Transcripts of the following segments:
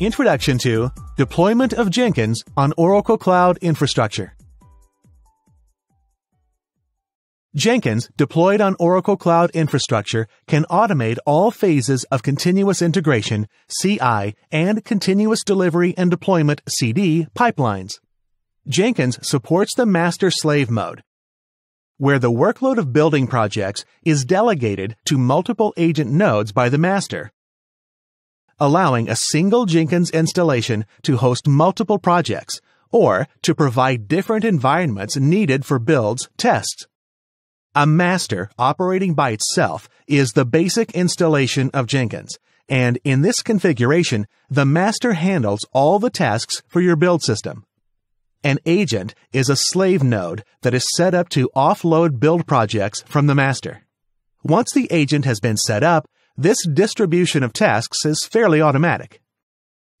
Introduction to Deployment of Jenkins on Oracle Cloud Infrastructure. Jenkins, deployed on Oracle Cloud Infrastructure, can automate all phases of continuous integration, CI, and continuous delivery and deployment, CD, pipelines. Jenkins supports the master slave mode, where the workload of building projects is delegated to multiple agent nodes by the master, allowing a single Jenkins installation to host multiple projects or to provide different environments needed for builds, tests. A master operating by itself is the basic installation of Jenkins, and in this configuration, the master handles all the tasks for your build system. An agent is a slave node that is set up to offload build projects from the master. Once the agent has been set up, this distribution of tasks is fairly automatic.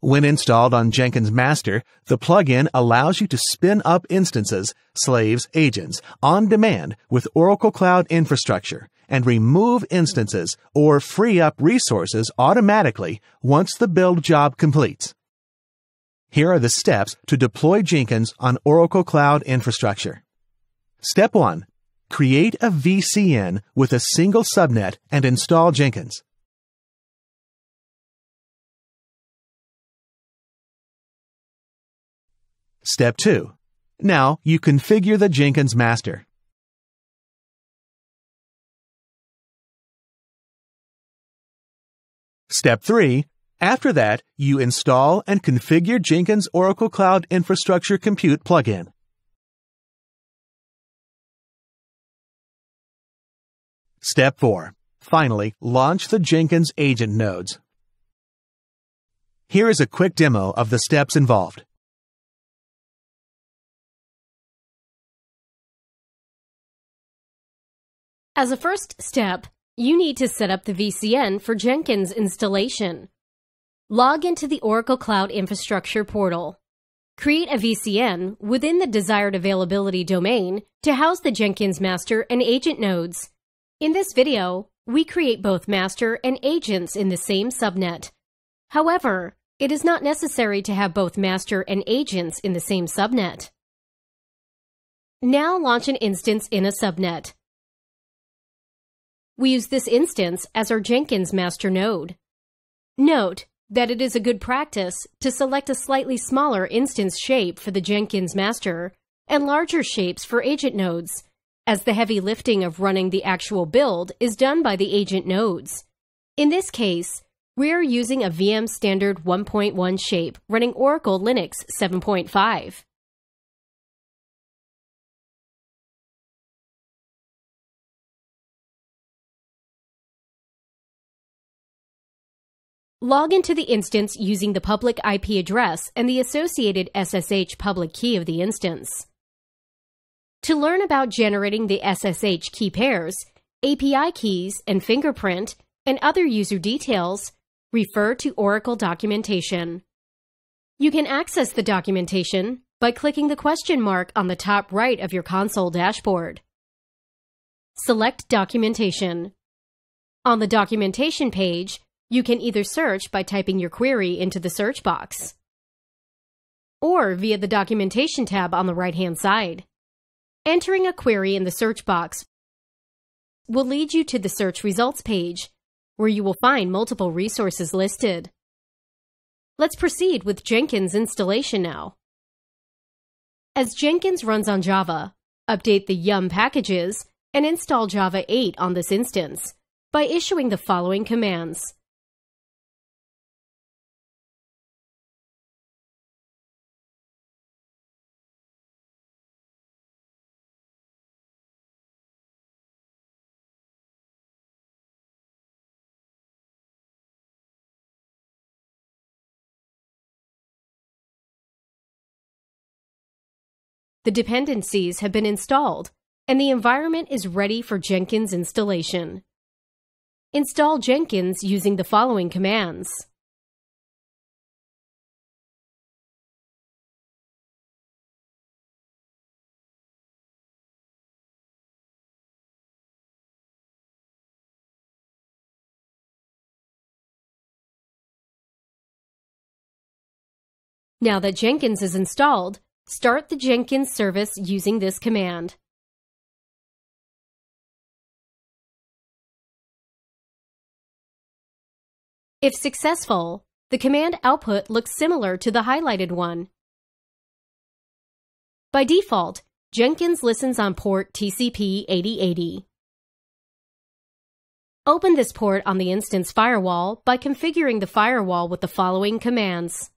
When installed on Jenkins Master, the plugin allows you to spin up instances, slaves, agents, on demand with Oracle Cloud Infrastructure and remove instances or free up resources automatically once the build job completes. Here are the steps to deploy Jenkins on Oracle Cloud Infrastructure. Step 1. Create a VCN with a single subnet and install Jenkins. Step 2. Now you configure the Jenkins master. Step 3. After that, you install and configure Jenkins Oracle Cloud Infrastructure Compute plugin. Step 4. Finally, launch the Jenkins agent nodes. Here is a quick demo of the steps involved. As a first step, you need to set up the VCN for Jenkins installation. Log into the Oracle Cloud Infrastructure portal. Create a VCN within the desired availability domain to house the Jenkins master and agent nodes. In this video, we create both master and agents in the same subnet. However, it is not necessary to have both master and agents in the same subnet. Now launch an instance in a subnet. We use this instance as our Jenkins master node. Note that it is a good practice to select a slightly smaller instance shape for the Jenkins master and larger shapes for agent nodes, as the heavy lifting of running the actual build is done by the agent nodes. In this case, we are using a VM Standard 1.1 shape running Oracle Linux 7.5. Log into the instance using the public IP address and the associated SSH public key of the instance. To learn about generating the SSH key pairs, API keys and fingerprint, and other user details, refer to Oracle documentation. You can access the documentation by clicking the question mark on the top right of your console dashboard. Select Documentation. On the documentation page, you can either search by typing your query into the search box or via the Documentation tab on the right-hand side. Entering a query in the search box will lead you to the search results page, where you will find multiple resources listed. Let's proceed with Jenkins installation now. As Jenkins runs on Java, update the yum packages and install Java 8 on this instance by issuing the following commands. The dependencies have been installed, and the environment is ready for Jenkins installation. Install Jenkins using the following commands. Now that Jenkins is installed, start the Jenkins service using this command. If successful, the command output looks similar to the highlighted one. By default, Jenkins listens on port TCP 8080. Open this port on the instance firewall by configuring the firewall with the following commands.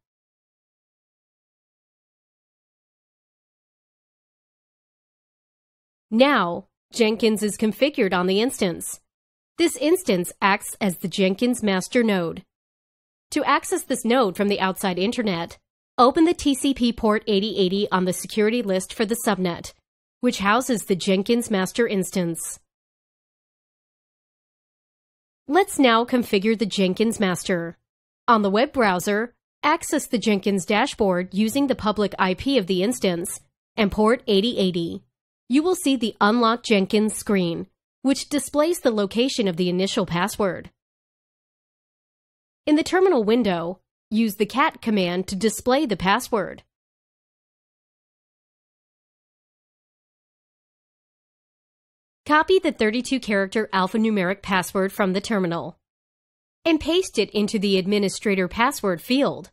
Now, Jenkins is configured on the instance. This instance acts as the Jenkins master node. To access this node from the outside internet, open the TCP port 8080 on the security list for the subnet, which houses the Jenkins master instance. Let's now configure the Jenkins master. On the web browser, access the Jenkins dashboard using the public IP of the instance and port 8080. You will see the Unlock Jenkins screen, which displays the location of the initial password. In the terminal window, use the cat command to display the password. Copy the 32-character alphanumeric password from the terminal and paste it into the administrator password field.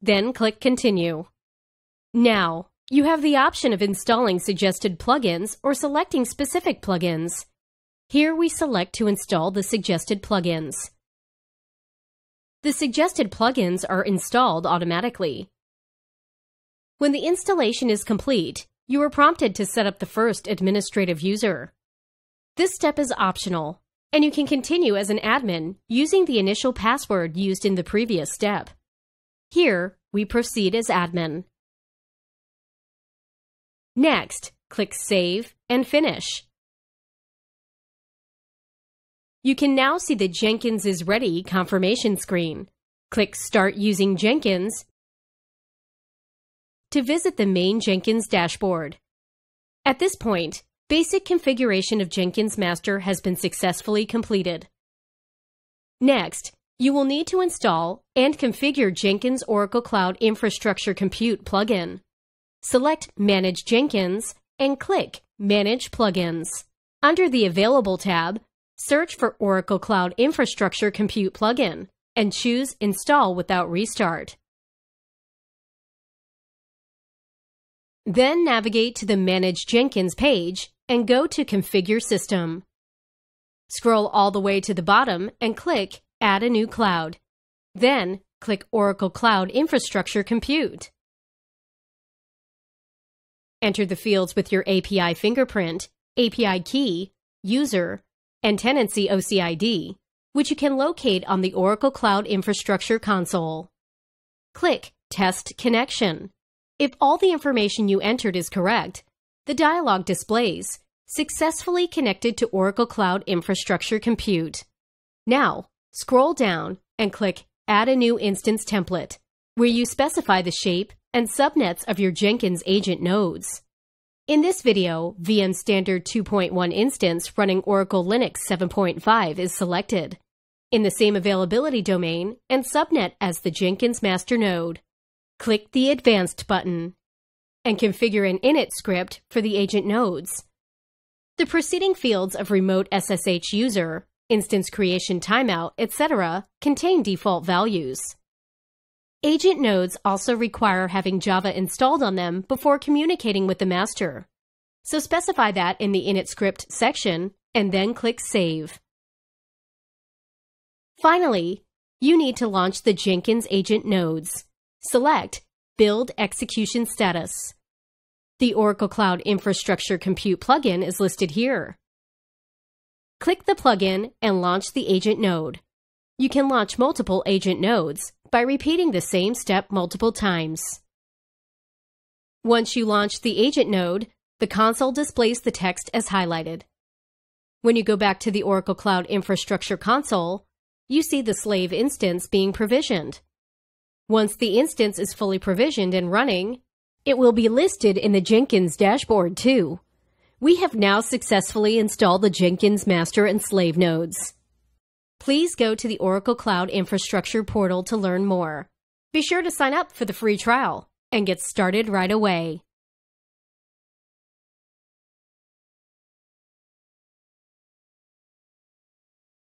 Then click Continue. Now, you have the option of installing suggested plugins or selecting specific plugins. Here we select to install the suggested plugins. The suggested plugins are installed automatically. When the installation is complete, you are prompted to set up the first administrative user. This step is optional, and you can continue as an admin using the initial password used in the previous step. Here, we proceed as admin. Next, click Save and Finish. You can now see the Jenkins is ready confirmation screen. Click Start using Jenkins to visit the main Jenkins dashboard. At this point, basic configuration of Jenkins Master has been successfully completed. Next, you will need to install and configure Jenkins Oracle Cloud Infrastructure Compute plugin. Select Manage Jenkins and click Manage Plugins. Under the Available tab, search for Oracle Cloud Infrastructure Compute plugin and choose Install without restart. Then navigate to the Manage Jenkins page and go to Configure System. Scroll all the way to the bottom and click Add a new cloud. Then click Oracle Cloud Infrastructure Compute. Enter the fields with your API fingerprint, API key, user, and tenancy OCID, which you can locate on the Oracle Cloud Infrastructure console. Click Test Connection. If all the information you entered is correct, the dialog displays Successfully connected to Oracle Cloud Infrastructure Compute. Now, scroll down and click Add a new instance template, where you specify the shape and subnets of your Jenkins agent nodes. In this video, VM Standard 2.1 instance running Oracle Linux 7.5 is selected in the same availability domain and subnet as the Jenkins master node. Click the Advanced button and configure an init script for the agent nodes. The preceding fields of remote SSH user, instance creation timeout, etc. contain default values. Agent nodes also require having Java installed on them before communicating with the master. So specify that in the init script section and then click Save. Finally, you need to launch the Jenkins agent nodes. Select Build Execution Status. The Oracle Cloud Infrastructure Compute plugin is listed here. Click the plugin and launch the agent node. You can launch multiple agent nodes by repeating the same step multiple times. Once you launch the agent node, the console displays the text as highlighted. When you go back to the Oracle Cloud Infrastructure console, you see the slave instance being provisioned. Once the instance is fully provisioned and running, it will be listed in the Jenkins dashboard too. We have now successfully installed the Jenkins master and slave nodes. Please go to the Oracle Cloud Infrastructure portal to learn more. Be sure to sign up for the free trial and get started right away.